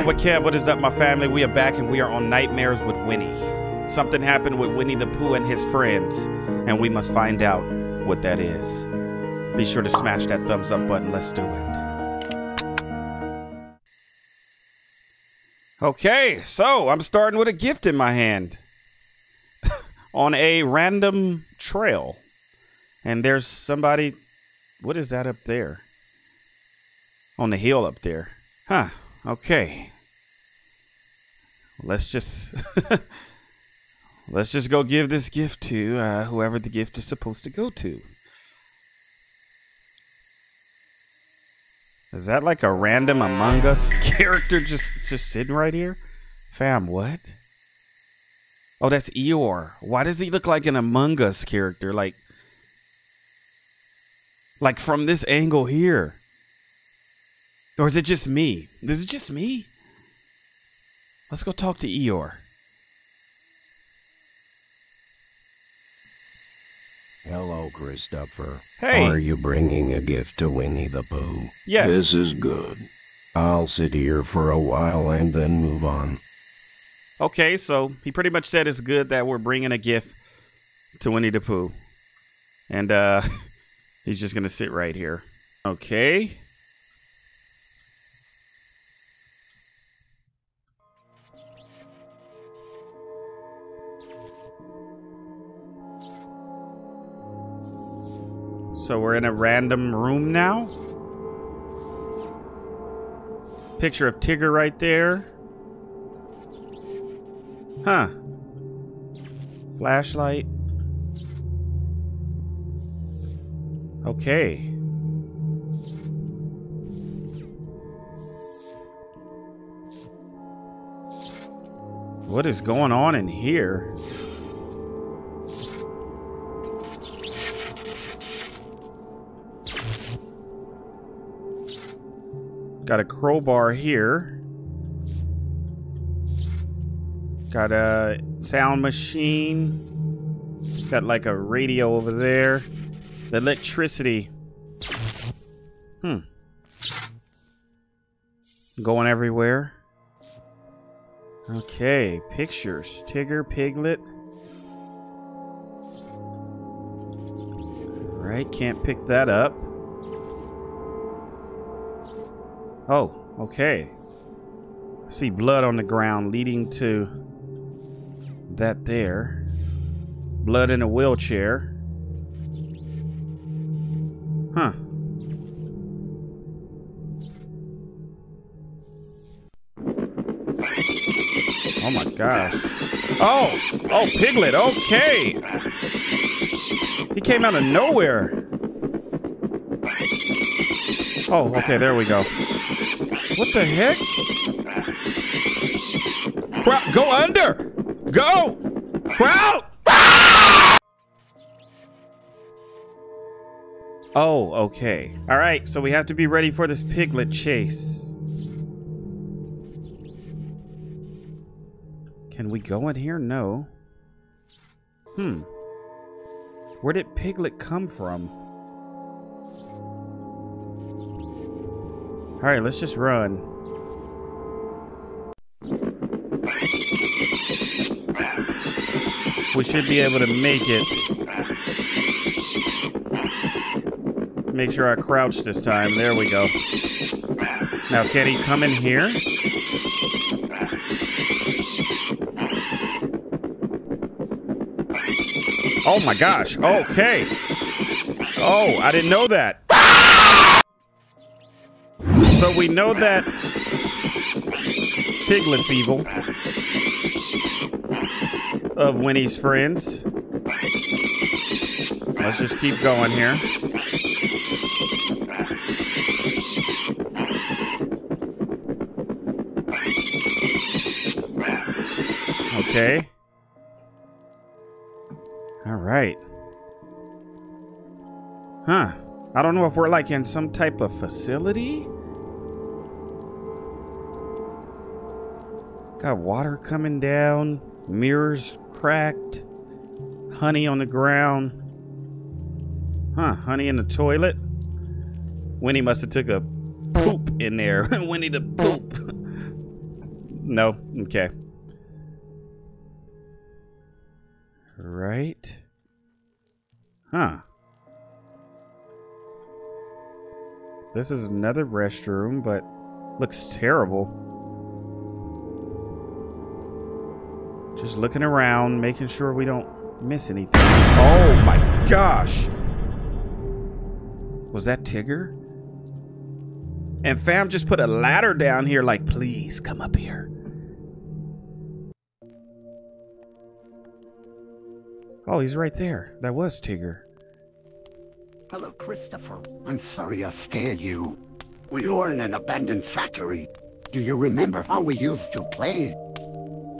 happening with Kev? What is up, my family? We are back and we are on Nightmares with Winnie. Something happened with Winnie the Pooh and his friends, and we must find out what that is. Be sure to smash that thumbs up button. Let's do it. Okay, so I'm starting with a gift in my hand on a random trail. And there's somebody. What is that up there? On the hill up there. Huh. Okay. Let's just let's just go give this gift to uh, whoever the gift is supposed to go to. Is that like a random Among Us character just just sitting right here? Fam, what? Oh, that's Eeyore. Why does he look like an Among Us character? Like, like from this angle here. Or is it just me? Is it just me? Let's go talk to Eeyore. Hello, Christopher. Hey. Are you bringing a gift to Winnie the Pooh? Yes. This is good. I'll sit here for a while and then move on. Okay, so he pretty much said it's good that we're bringing a gift to Winnie the Pooh. And uh he's just going to sit right here. Okay. So we're in a random room now. Picture of Tigger right there. Huh. Flashlight. Okay. What is going on in here? Got a crowbar here. Got a sound machine. Got like a radio over there. The electricity. Hmm. Going everywhere. Okay, pictures. Tigger, Piglet. Right, can't pick that up. Oh, okay. I see blood on the ground leading to that there. Blood in a wheelchair. Huh. Oh my gosh. Oh, oh, Piglet, okay. He came out of nowhere. Oh, okay, there we go. What the heck? Go under! Go! Crowd! Oh, okay. All right, so we have to be ready for this piglet chase. Can we go in here? No. Hmm. Where did Piglet come from? All right, let's just run. We should be able to make it. Make sure I crouch this time. There we go. Now, can he come in here? Oh my gosh. Okay. Oh, I didn't know that. So we know that Piglet's evil. Of Winnie's friends. Let's just keep going here. Okay. All right. Huh. I don't know if we're like in some type of facility. Got water coming down, mirrors cracked, honey on the ground. Huh, honey in the toilet. Winnie must have took a poop in there. Winnie the poop. No. Okay. Right. Huh. This is another restroom, but looks terrible. Just looking around, making sure we don't miss anything. Oh my gosh! Was that Tigger? And fam just put a ladder down here like, please come up here. Oh, he's right there. That was Tigger. Hello, Christopher. I'm sorry I scared you. We were in an abandoned factory. Do you remember how we used to play?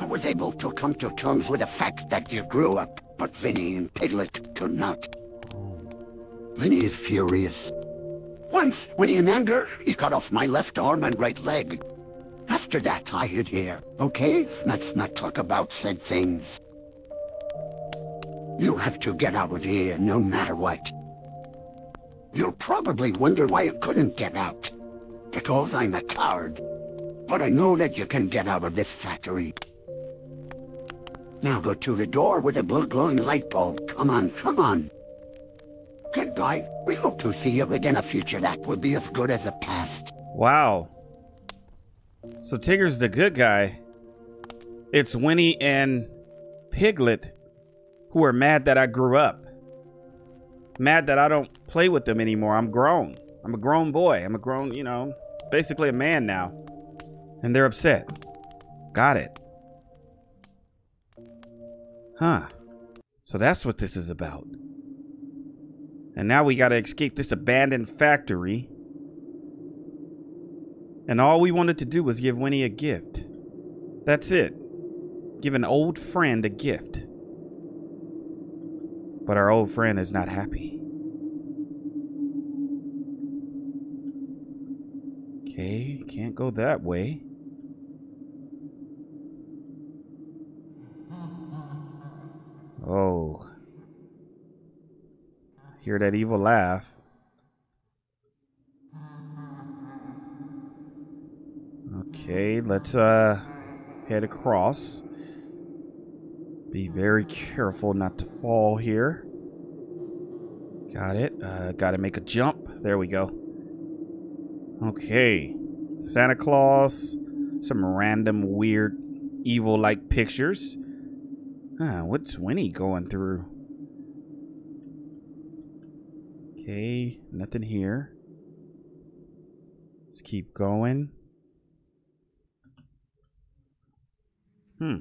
I was able to come to terms with the fact that you grew up, but Vinny and Piglet could not. Vinny is furious. Once, when he in anger, he cut off my left arm and right leg. After that, I hid here, okay? Let's not talk about said things. You have to get out of here, no matter what. You'll probably wonder why I couldn't get out. Because I'm a coward. But I know that you can get out of this factory. Now go to the door with the blue glowing light bulb. Come on, come on. Goodbye. We hope to see you again in a future that will be as good as the past. Wow. So Tigger's the good guy. It's Winnie and Piglet who are mad that I grew up. Mad that I don't play with them anymore. I'm grown. I'm a grown boy. I'm a grown, you know, basically a man now. And they're upset. Got it. Huh. So that's what this is about. And now we gotta escape this abandoned factory. And all we wanted to do was give Winnie a gift. That's it. Give an old friend a gift. But our old friend is not happy. Okay, can't go that way. Oh. Hear that evil laugh. Okay, let's uh head across. Be very careful not to fall here. Got it. Uh, Got to make a jump. There we go. Okay. Santa Claus. Some random weird evil-like pictures. Huh, what's Winnie going through? Okay, nothing here. Let's keep going. Hmm.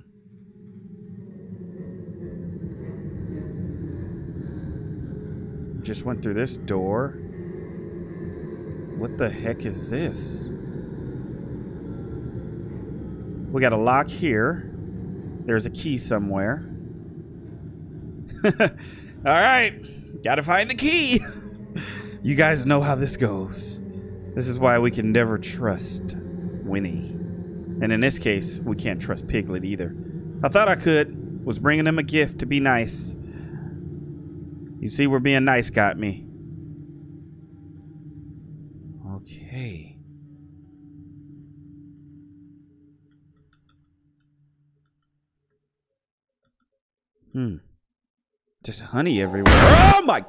Just went through this door. What the heck is this? We got a lock here. There's a key somewhere. All right. Gotta find the key. you guys know how this goes. This is why we can never trust Winnie. And in this case, we can't trust Piglet either. I thought I could. Was bringing him a gift to be nice. You see where being nice got me. Okay. Hmm. Just honey everywhere. Oh my!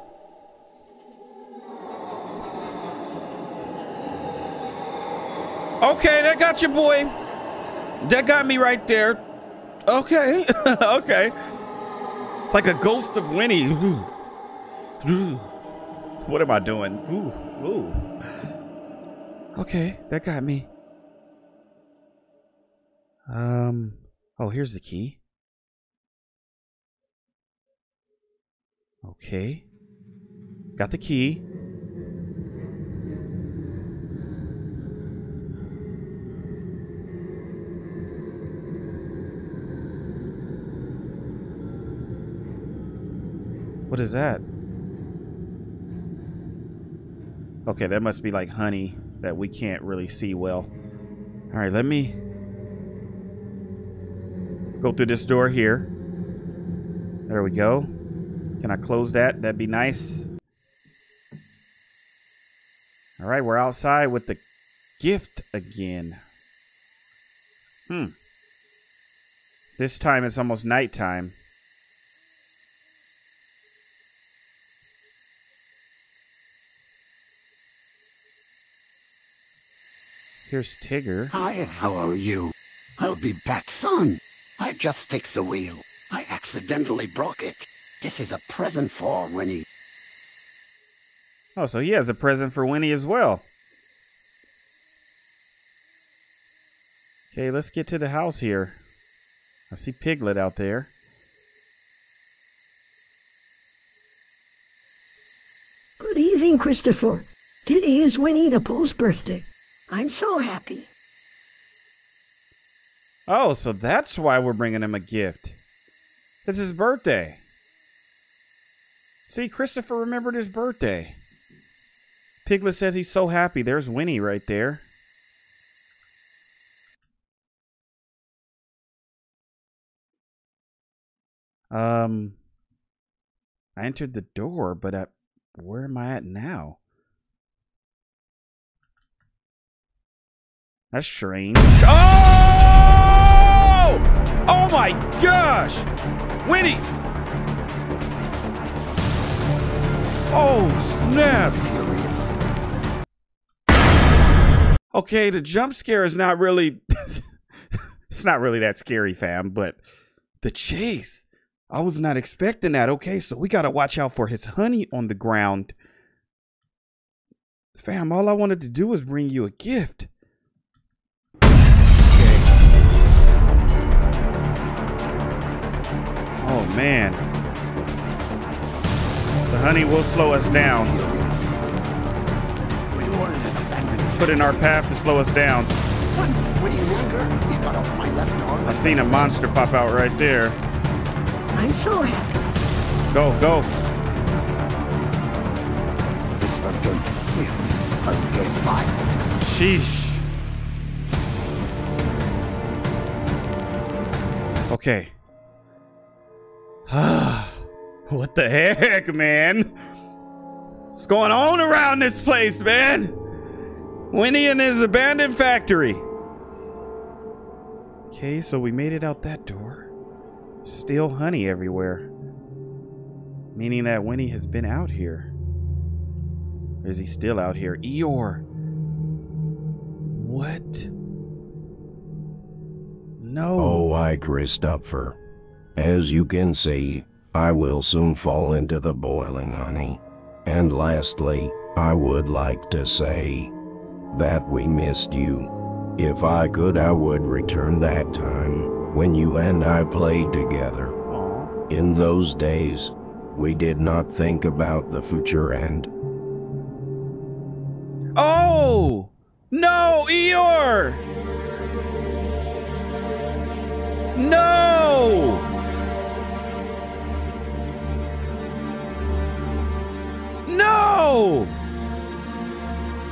Okay, that got you, boy. That got me right there. Okay, okay. It's like a ghost of Winnie. Ooh. Ooh. What am I doing? Ooh, ooh. Okay, that got me. Um. Oh, here's the key. Okay. Got the key. What is that? Okay, that must be like honey that we can't really see well. All right, let me go through this door here. There we go. Can I close that? That'd be nice. All right, we're outside with the gift again. Hmm. This time it's almost nighttime. Here's Tigger. Hi, how are you? I'll be back soon. I just fixed the wheel. I accidentally broke it. This is a present for Winnie. Oh, so he has a present for Winnie as well. Okay, let's get to the house here. I see Piglet out there. Good evening, Christopher. Today is Winnie the Pooh's birthday. I'm so happy. Oh, so that's why we're bringing him a gift. It's his birthday. See, Christopher remembered his birthday. Piglet says he's so happy. There's Winnie right there. Um, I entered the door, but I, where am I at now? That's strange. Oh! Oh my gosh! Winnie! Oh, snaps! Okay, the jump scare is not really. it's not really that scary, fam, but the chase. I was not expecting that. Okay, so we got to watch out for his honey on the ground. Fam, all I wanted to do was bring you a gift. Okay. Oh man. Honey will slow us down. We were in an abandoned Put in our path to slow us down. Once, when you younger, he cut off my left arm. I seen a monster pop out right there. I'm so happy. Go, go. Mr. Gate, give Mr. Gate back. Sheesh. Okay. Ah. What the heck, man? What's going on around this place, man? Winnie and his abandoned factory. Okay, so we made it out that door. Still honey everywhere. Meaning that Winnie has been out here. Or is he still out here? Eeyore. What? No. Oh, I, Christopher. As you can see, I will soon fall into the boiling honey. And lastly, I would like to say that we missed you. If I could, I would return that time when you and I played together. In those days, we did not think about the future and Oh! No, Eeyore! No!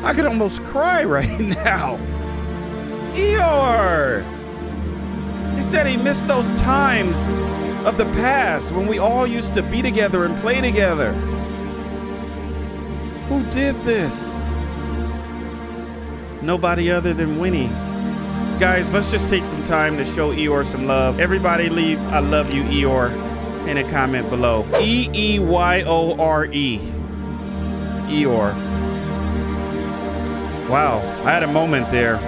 I could almost cry right now. Eeyore! He said he missed those times of the past when we all used to be together and play together. Who did this? Nobody other than Winnie. Guys, let's just take some time to show Eeyore some love. Everybody leave I love you, Eeyore, in a comment below. E E Y O R E. Eeyore. Wow, I had a moment there.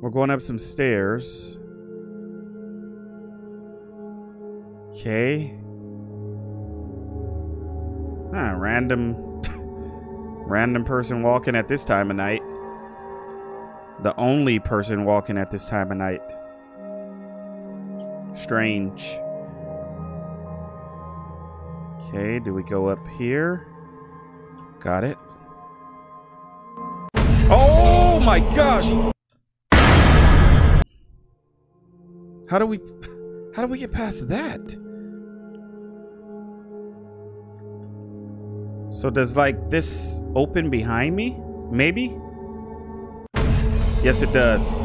We're going up some stairs. Okay. Ah, random random person walking at this time of night. The only person walking at this time of night. Strange. Okay, do we go up here? Got it. Oh my gosh! How do we how do we get past that? So does like this open behind me? Maybe? Yes, it does.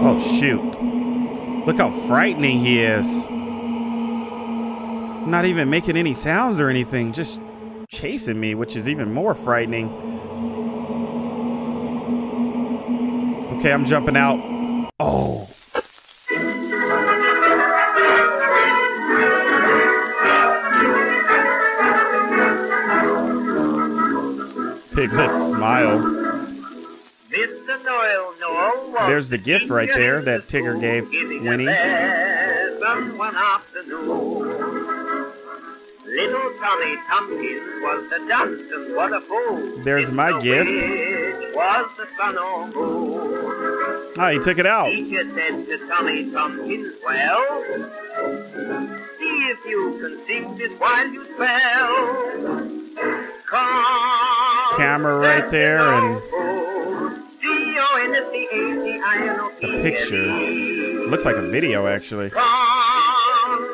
Oh, shoot. Look how frightening he is. He's not even making any sounds or anything, just chasing me, which is even more frightening. Okay, I'm jumping out. Oh. Piglet smile. Mr. Noel, Noel There's the gift right there that Tigger gave Winnie. lesson one afternoon. Little Tommy Tompkins was the dunce and what a fool. There's my gift. Was the sun or moon. Oh, he took it out. Teacher said to Tommy Tompkins, well, see if you can sing this while you spell. Come, Camera right there and the the picture. Looks like a video, actually. Huh.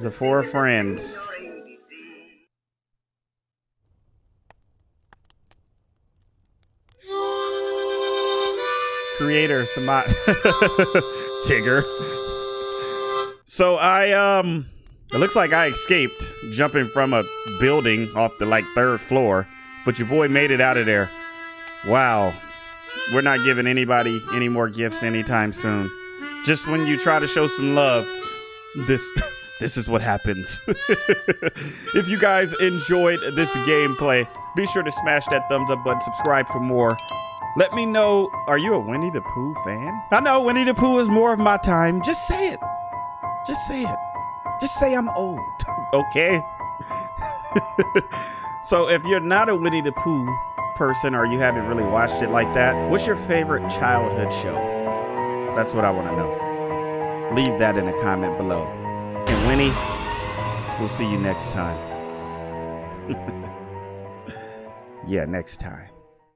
The four friends. Creator Samat Tigger. So I um it looks like I escaped jumping from a building off the like third floor, but your boy made it out of there. Wow. We're not giving anybody any more gifts anytime soon. Just when you try to show some love, this this is what happens. if you guys enjoyed this gameplay, be sure to smash that thumbs up button, subscribe for more. Let me know, are you a Winnie the Pooh fan? I know Winnie the Pooh is more of my time. Just say it. Just say it. Just say I'm old. Okay. so if you're not a Winnie the Pooh person or you haven't really watched it like that, what's your favorite childhood show? That's what I want to know. Leave that in a comment below. And Winnie, we'll see you next time. yeah, next time.